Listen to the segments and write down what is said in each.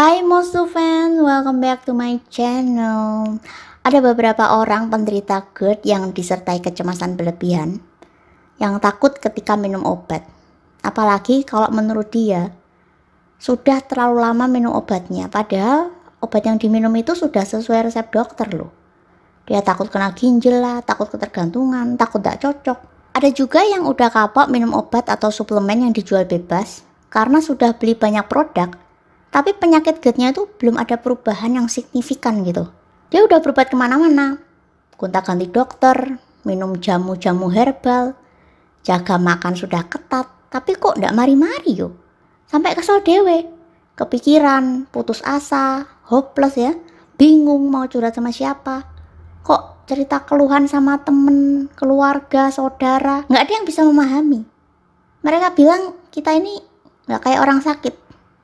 Hai Mosu fan, welcome back to my channel. Ada beberapa orang penderita GERD yang disertai kecemasan berlebihan, yang takut ketika minum obat. Apalagi kalau menurut dia, sudah terlalu lama minum obatnya, padahal obat yang diminum itu sudah sesuai resep dokter loh. Dia takut kena ginjal lah, takut ketergantungan, takut tidak cocok. Ada juga yang udah kapok minum obat atau suplemen yang dijual bebas, karena sudah beli banyak produk, tapi penyakit GERD-nya itu belum ada perubahan yang signifikan gitu. Dia udah berobat ke mana-mana, gonta ganti dokter, minum jamu-jamu herbal, jaga makan sudah ketat, tapi kok ndak mari-mari yo. Sampai kesel dewe, kepikiran, putus asa, hopeless ya, bingung mau curhat sama siapa. Kok cerita keluhan sama temen, keluarga, saudara, nggak ada yang bisa memahami. Mereka bilang kita ini nggak kayak orang sakit,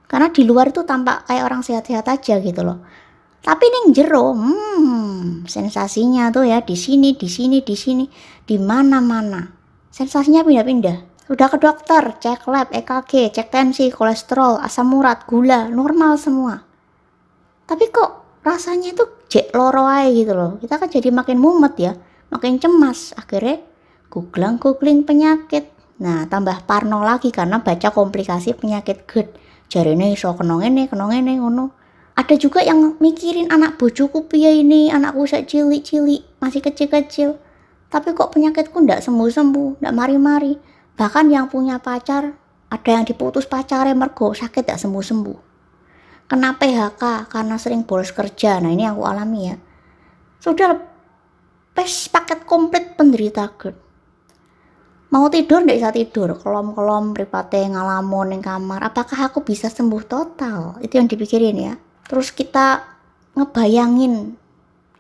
karena di luar itu tampak kayak orang sehat-sehat aja gitu loh. Tapi neng jero hmm sensasinya tuh ya di sini di sini di sini di mana-mana. Sensasinya pindah-pindah. Udah ke dokter cek lab EKG cek tensi kolesterol asam urat gula normal semua. Tapi kok rasanya itu jek loro gitu loh. Kita kan jadi makin mumet ya makin cemas. Akhirnya googling googling penyakit. Nah tambah parno lagi karena baca komplikasi penyakit GERD jarene iso kena ngene kena ngene ngono. Ada juga yang mikirin anak bojoku piye ini anakku sak cilik-cilik masih kecil-kecil. Tapi kok penyakitku ndak sembuh-sembuh ndak mari-mari. Bahkan yang punya pacar ada yang diputus pacarnya mergo sakit ndak sembuh-sembuh. Kena PHK karena sering bolos kerja. Nah ini aku alami ya. Sudah pes paket komplit penderita GERD mau tidur nggak bisa tidur. Kolom-kolom pripate ngalamun di kamar. Apakah aku bisa sembuh total? Itu yang dipikirin ya. Terus kita ngebayangin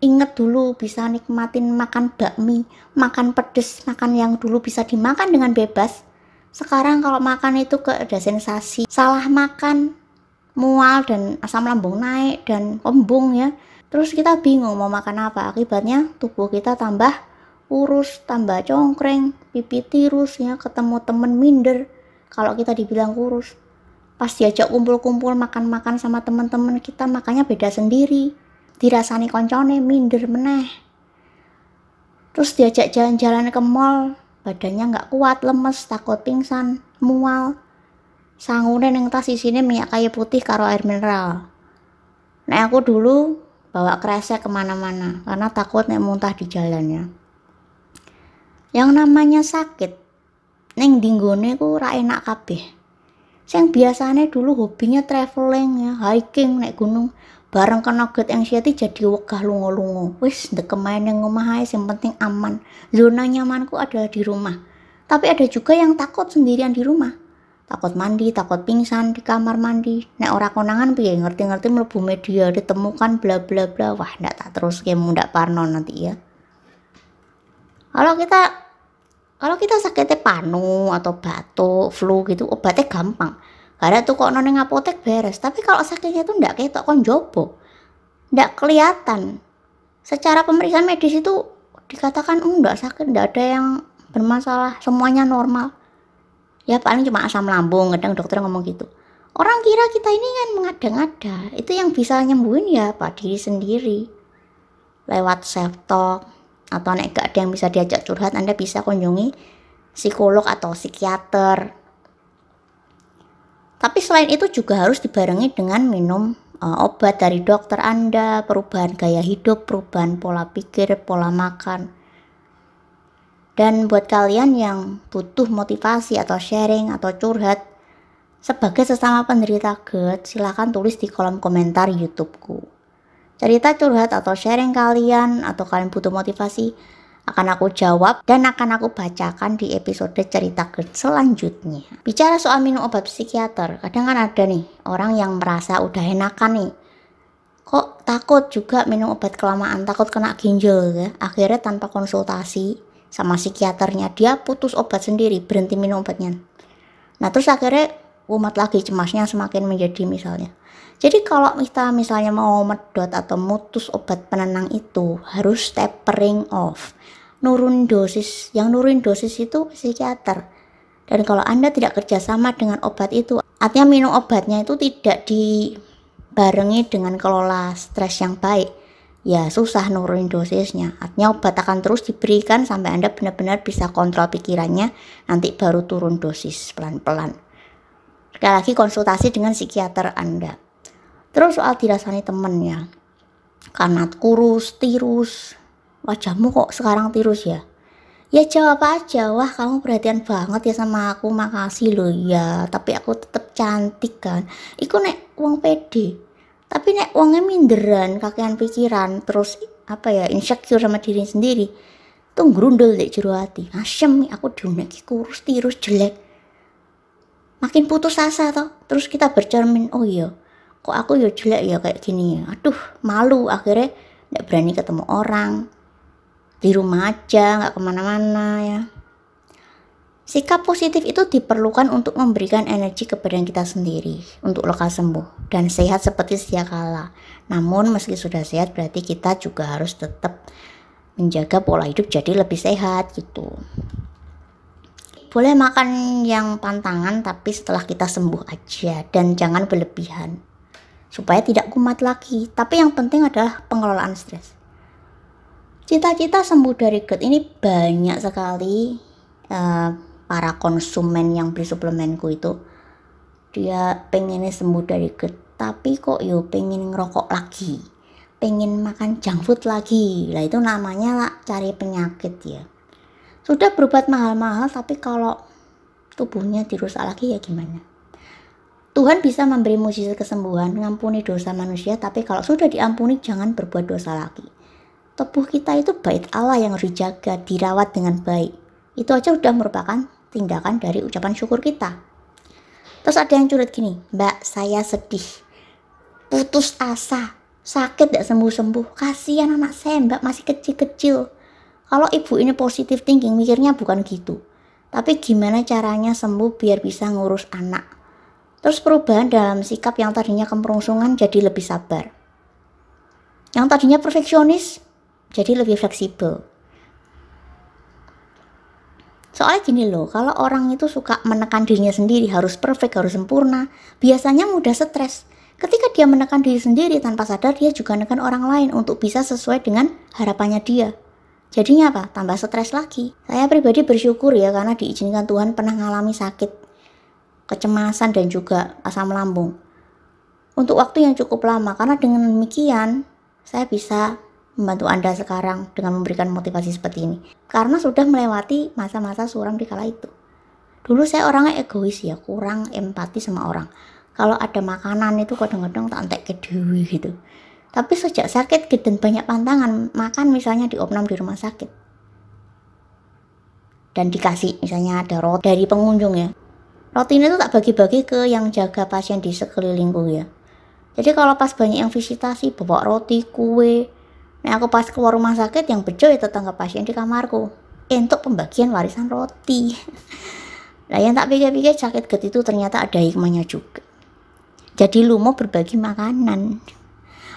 inget dulu bisa nikmatin makan bakmi makan pedes makan yang dulu bisa dimakan dengan bebas. Sekarang kalau makan itu ke ada sensasi. Salah makan mual dan asam lambung naik dan kembung ya. Terus kita bingung mau makan apa. Akibatnya tubuh kita tambah urus tambah congkreng pipi tirus ya ketemu temen minder. Kalau kita dibilang kurus pas diajak kumpul-kumpul makan-makan sama teman-teman kita makanya beda sendiri. Dirasani koncone minder meneh. Terus diajak jalan-jalan ke mall badannya nggak kuat lemes takut pingsan mual. Sangune yang tas isine minyak kayu putih karo air mineral. Nah aku dulu bawa kresek ke mana-mana karena takut nek muntah di jalannya yang namanya sakit neng dinggone ku ra enak kabeh. Sing biasanya dulu hobinya traveling ya hiking naik gunung bareng kena get siati jadi wegah lungo-lungo wis ndek main yang ngomah sing penting aman. Zona nyamanku adalah di rumah. Tapi ada juga yang takut sendirian di rumah. Takut mandi, takut pingsan di kamar mandi. Nek ora konangan piye ngerti-ngerti mlebu media ditemukan bla bla bla. Wah ndak tak terus kayak ndak parno nanti ya kalau kita kalau kita sakitnya panu atau batuk, flu gitu, obatnya gampang. Karena tuh kok noneng apotek beres. Tapi kalau sakitnya tuh ndak ketok kon jopo. Ndak kelihatan. Secara pemeriksaan medis itu dikatakan enggak sakit, ndak ada yang bermasalah, semuanya normal. Ya paling cuma asam lambung, kadang dokter ngomong gitu. Orang kira kita ini kan mengada-ngada. Itu yang bisa nyembuhin ya Pak diri sendiri. Lewat self talk, atau nek ada yang bisa diajak curhat Anda bisa kunjungi psikolog atau psikiater tapi selain itu juga harus dibarengi dengan minum uh, obat dari dokter Anda, perubahan gaya hidup, perubahan pola pikir, pola makan. Dan buat kalian yang butuh motivasi atau sharing atau curhat sebagai sesama penderita GERD, silahkan tulis di kolom komentar YouTubeku cerita curhat atau sharing kalian atau kalian butuh motivasi akan aku jawab dan akan aku bacakan di episode cerita selanjutnya. Bicara soal minum obat psikiater, kadang kan ada nih orang yang merasa udah enakan nih. Kok takut juga minum obat kelamaan, takut kena ginjal ya. Akhirnya tanpa konsultasi sama psikiaternya, dia putus obat sendiri, berhenti minum obatnya. Nah terus akhirnya umat lagi cemasnya semakin menjadi misalnya jadi kalau kita misalnya mau medot atau mutus obat penenang itu harus tapering off. Nurun dosis, yang nurun dosis itu psikiater. Dan kalau Anda tidak kerjasama dengan obat itu, artinya minum obatnya itu tidak di barengi dengan kelola stres yang baik, ya susah nurunin dosisnya. Artinya obat akan terus diberikan sampai Anda benar-benar bisa kontrol pikirannya, nanti baru turun dosis pelan-pelan. Sekali lagi konsultasi dengan psikiater Anda. Terus soal dirasani temen ya, karena kurus, tirus, wajahmu kok sekarang tirus ya? Ya jawab aja, wah kamu perhatian banget ya sama aku, makasih loh. Ya, tapi aku tetap cantik kan. Iku nek uang pede, tapi nek uangnya minderan kakean pikiran terus apa ya insecure sama diri sendiri tuh grundel deh jero hati asem aku diunek kurus tirus jelek makin putus asa toh. Terus kita bercermin oh iya kok aku ya jelek ya kayak gini ya? Aduh malu. Akhirnya nggak berani ketemu orang. Di rumah aja nggak ke mana-mana ya. Sikap positif itu diperlukan untuk memberikan energi kepada kita sendiri untuk lekas sembuh dan sehat seperti sedia kala. Namun meski sudah sehat berarti kita juga harus tetap menjaga pola hidup jadi lebih sehat gitu. Boleh makan yang pantangan tapi setelah kita sembuh aja. Dan jangan berlebihan. Supaya tidak kumat lagi. Tapi yang penting adalah pengelolaan stres. Cita-cita sembuh dari GERD ini banyak sekali uh, para konsumen yang beli suplemenku itu. Dia pengennya sembuh dari GERD tapi kok yo pengen ngerokok lagi? Pengen makan junk food lagi. Lah itu namanya lah cari penyakit ya sudah berobat mahal-mahal tapi kalau tubuhnya dirusak lagi ya gimana Tuhan bisa memberi mujizat kesembuhan, mengampuni dosa manusia, tapi kalau sudah diampuni jangan berbuat dosa lagi. Tubuh kita itu bait Allah yang harus dijaga, dirawat dengan baik. Itu aja sudah merupakan tindakan dari ucapan syukur kita. Terus ada yang curhat gini, Mbak saya sedih, putus asa, sakit gak sembuh-sembuh, kasihan anak saya Mbak masih kecil-kecil. Kalau ibu ini positif thinking, mikirnya bukan gitu. Tapi gimana caranya sembuh biar bisa ngurus anak. Terus perubahan dalam sikap yang tadinya kemerungsungan jadi lebih sabar. Yang tadinya perfeksionis jadi lebih fleksibel. Soalnya gini loh, kalau orang itu suka menekan dirinya sendiri, harus perfect, harus sempurna, biasanya mudah stres. Ketika dia menekan diri sendiri tanpa sadar, dia juga menekan orang lain untuk bisa sesuai dengan harapannya dia. Jadinya apa? Tambah stres lagi. Saya pribadi bersyukur ya karena diizinkan Tuhan pernah mengalami sakit, kecemasan dan juga asam lambung. Untuk waktu yang cukup lama karena dengan demikian saya bisa membantu Anda sekarang dengan memberikan motivasi seperti ini. Karena sudah melewati masa-masa suram di kala itu. Dulu saya orangnya egois ya, kurang empati sama orang. Kalau ada makanan itu kadang-kadang tak antek ke dewi gitu. Tapi sejak sakit dan banyak pantangan, makan misalnya di opnam di rumah sakit. Dan dikasih misalnya ada roti dari pengunjung ya. Roti ini tuh tak bagi-bagi ke yang jaga pasien di sekelilingku ya. Jadi kalau pas banyak yang visitasi, bawa roti, kue, Nah aku pas keluar rumah sakit yang bejo ya tetangga pasien di kamarku. Eh, untuk pembagian warisan roti. Nah yang tak pikir-pikir sakit GERD itu ternyata ada hikmahnya juga. Jadi lu mau berbagi makanan.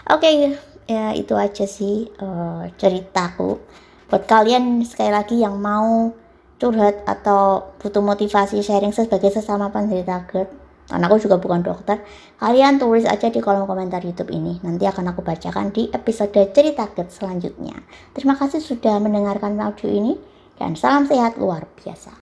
Oke, okay, ya itu aja sih uh, ceritaku. Buat kalian sekali lagi yang mau curhat atau butuh motivasi sharing sebagai sesama penderita GERD, karena aku juga bukan dokter, kalian tulis aja di kolom komentar YouTube ini. Nanti akan aku bacakan di episode cerita get selanjutnya. Terima kasih sudah mendengarkan audio ini dan salam sehat luar biasa.